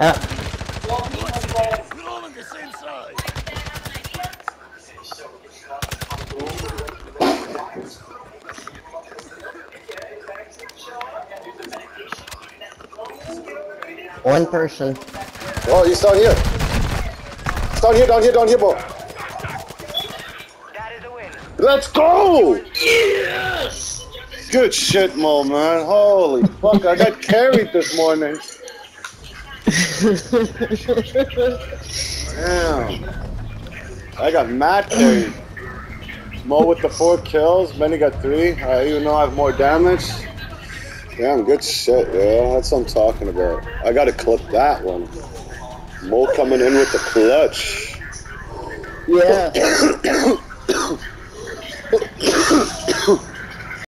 Uh, We're all on the same side. one person. Oh, he's down here. He's down here, down here, down here, bro. That is a win. Let's go! Yes! Good shit, Mo, man. Holy fuck, I got carried this morning. Damn. I got mad. Mo with the four kills. Benny got three. Uh, even though I have more damage. Damn, good shit, yeah. That's what I'm talking about. I gotta clip that one. Mo coming in with the clutch. Yeah.